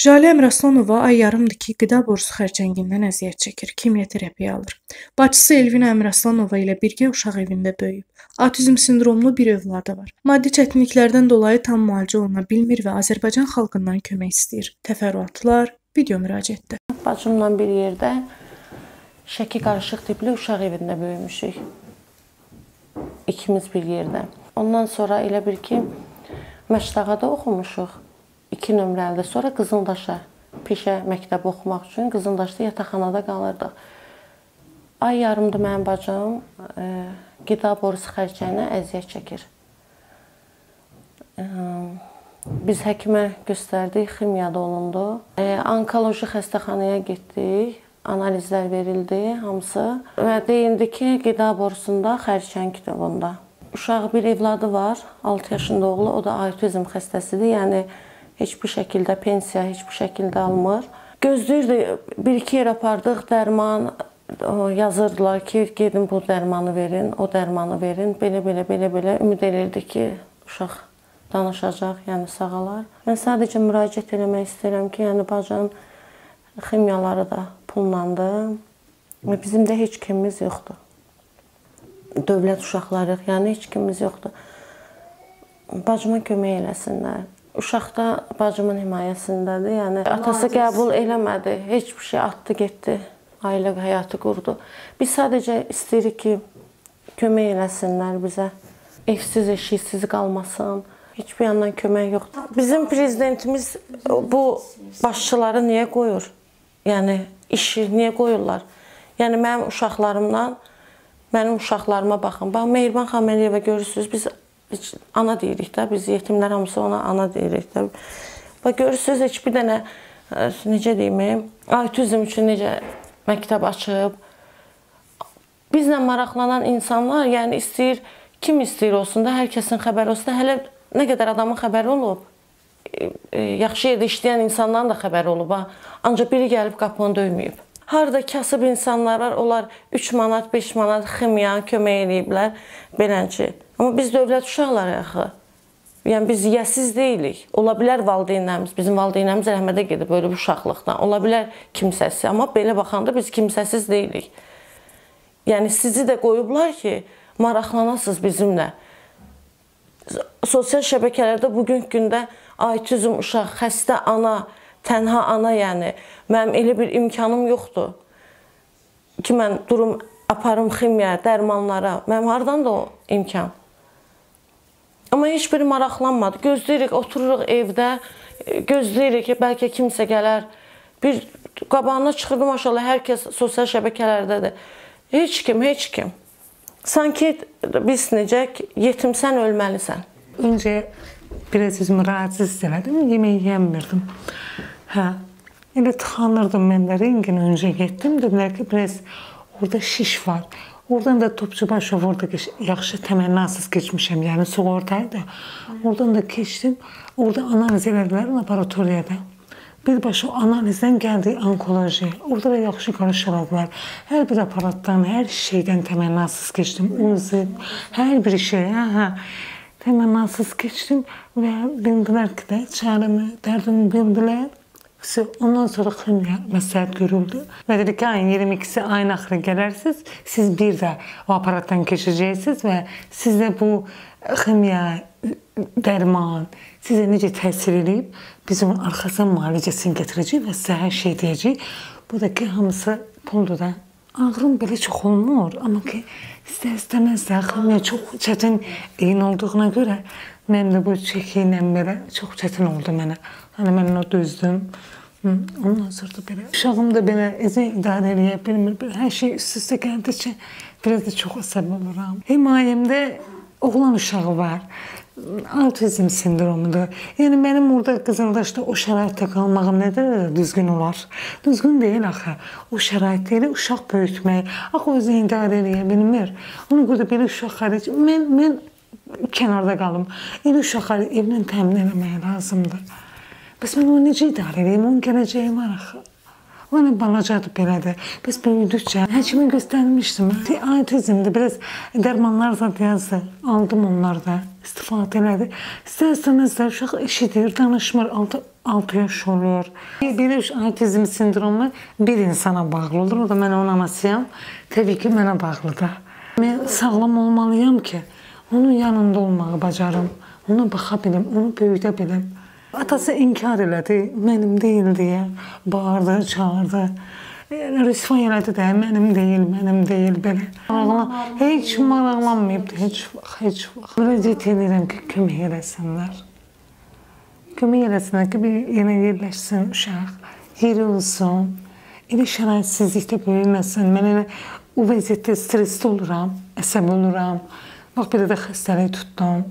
Jalə Əmraslanova ay yarımdır ki, qida borcusu xərçəngindən əziyyət çəkir, kimya terapiya alır. Bacısı Elvin Əmraslanova ilə birgə uşaq evində böyüyüb. Avtizm sindromlu bir övladı var. Maddi çətinliklərdən dolayı tam müalicə oluna bilmir və Azərbaycan xalqından kömək istəyir. Təfərrüatlar video müraciətdə. Bacımla bir yerdə Şəki qarışıq tipli uşaq evində böyümüşük. İkimiz bir yerdə. Ondan sonra elə bir ki, Məşdağada oxumuşuq. 2 nömrəlidə. Sonra Qızıldaşa peşə məktəbi oxumaq üçün Qızıldaşda yataqxanada qalırdıq. Ay yarımdır mənim bacım e, qida borusu xərcliyinə əziyyət çəkir. E, biz həkimə göstərdik, ximiyada olundu. E, onkoloji xəstəxanaya getdik. Analizlər verildi hamısı və deyildi ki, qida borusunda xərçəngdir bunda. Uşağı bir evladı var, 6 yaşında oğlu, o da autizm xəstəsidir. Yəni heç bir şəkildə pensiya heç bir şəkildə almır. Gözləyirdi, bir-iki yer apardıq, dərman yazırdılar ki, gedin bu dərmanı verin, o dərmanı verin. Belə-belə, belə-belə ümid edirdi ki, uşaq danışacaq, yəni sağalar. Mən sadəcə müraciət eləmək istəyirəm ki, yəni bacın ximiyaları da pullandı. Bizim də heç kimimiz yoxdur. Dövlət uşaqlarıyıq, yəni heç kimimiz yoxdur. Bacıma kömək eləsinlər. Uşaq da bacımın himayəsindədir. Yəni atası qəbul eləmədi. Heç bir şey atdı, getdi. Ailə həyatı qurdu. Biz sadəcə istəyirik ki, kömək eləsinlər bizə. Evsiz, eşiksiz qalmasın. Heç bir yandan kömək yoxdur. Bizim prezidentimiz bu başçıları niyə qoyur? Yəni işi niyə qoyurlar? Yəni mənim uşaqlarımdan mənim uşaqlarıma baxın. Bax Mehriban xanım Əliyeva görürsüz, biz Biz ana deyirik də, biz yetimlər hamısı ona ana deyirik də. Və görürsüz heç bir dənə e, necə deyim, autizm üçün necə məktəb açıb. Bizlə maraqlanan insanlar, yəni istəyir, kim istəyir olsun da, hər kəsin xəbəri olsun da, hələ nə qədər adamın xəbəri olub. E, e, yaxşı yerdə işləyən insanların da xəbəri olub ha. Ancaq biri gəlib qapını döyməyib. Harda kasıb insanlar var, onlar 3 manat, 5 manat ximiya kömək eləyiblər belənçi. Amma biz dövlət uşaqlarıyıq axı. Yəni biz yəsiz deyilik. Ola bilər valideynlərimiz, bizim valideynlərimiz rəhmətə gedib bir uşaqlıqdan. Ola bilər kimsəsiz, amma belə baxanda biz kimsəsiz deyilik. Yəni sizi də qoyublar ki, maraqlanasınız bizimlə. Sosial şəbəkələrdə bugünkü gündə autizm uşaq, xəstə ana, tənha ana, yəni mənim elə bir imkanım yoxdur ki, mən durum aparım ximiya, dərmanlara. Mənim hardan da o imkan? Amma heç biri maraqlanmadı. Gözləyirik, otururuq evdə, gözləyirik ki, bəlkə kimsə gələr. Bir qabağına çıxırdı maşallah, hər kəs sosial şəbəkələrdədir. Heç kim, heç kim. Sanki biz necə yetimsən, ölməlisən. Öncə biraz müraciət elədim, yemək yemirdim. Hə. Elə tıxanırdım mən də rengin öncə getdim. Dedilər ki, biraz orada şiş var. Oradan da Topçubaşov orada yaxşı təmənnasız keçmişəm, yəni sığortaydı. Oradan da keçdim. Orada analiz elədilər laboratoriyada. Birbaşa analizdən gəldi onkoloji. Orada da yaxşı qarışıladılar. Hər bir aparatdan, hər şeydən təmənnasız keçdim. Uzi, hər bir şey, hə, hə. Təmənnasız keçdim və bildilər ki, də çarımı, dərdimi bildilər. Ondan sonra ximiya məsləhət görüldü. Və dedi ki, ayın 22-si ayın axırı gələrsiniz, siz bir də o aparatdan keçəcəksiniz və sizə bu ximiya, dərman sizə necə təsir edib, biz onun arxasından müalicəsini gətirəcəyik və sizə hər şey deyəcəyik. Bu da ki, hamısı puldur da. Ağrım belə çox olmur, amma ki, istər-istəməz ximiya çox çətin eyni olduğuna görə mən də bu çəki ilə belə çox çətin oldu mənə. Hani mən onu dözdüm. Ondan sonra da belə uşağım da belə özü idarə eləyə bilmir. Belə hər şey üst-üstə gəldikcə biraz da çox əsəb oluram. Himayəmdə oğlan uşağı var. Autizm sindromudur. Yəni mənim orada Qızıldaşda o şəraitdə qalmağım nə qədər düzgün olar? Düzgün deyil axı. O şəraitdə elə uşaq böyütmək, axı özü idarə eləyə bilmir. Görə də belə uşaq xaric mən mən kənarda qalım. Elə uşaqları evlə təmin etmək lazımdır. Bəs mən onu necə idarə edeyim? Onun gələcəyi var axı. O nə balacadır belədir. Bəs böyüdükcə həkimə göstərmişdim. Autizmdir. Biraz dərmanlar zad yazdı. Aldım onları da. istifadə elədi. İstərsəniz də uşaq eşidir, danışmır. 6 6 yaş olur. Belə autizm sindromu bir insana bağlı olur. O da mən onun anasıyam. Təbii ki, mənə bağlıdır. Mən sağlam olmalıyam ki, onun yanında olmağı bacarım. Ona baxa bilim, onu böyüdə bilim. Atası inkar elədi, mənim deyil deyə. Bağırdı, çağırdı. Rüsva elədi də, mənim deyil, mənim deyil belə. Ağlam, heç maraqlanmayıbdı, heç vaxt, heç vaxt. Müraciət edirəm ki, kömək eləsinlər. Kömək eləsinlər ki, bir yerə yerləşsin uşaq, yeri olsun. Elə şəraitsizlikdə böyüməsin. Mən elə o vəziyyətdə stresli oluram, əsəbi oluram. Bax belə də xəstəlik tutdum.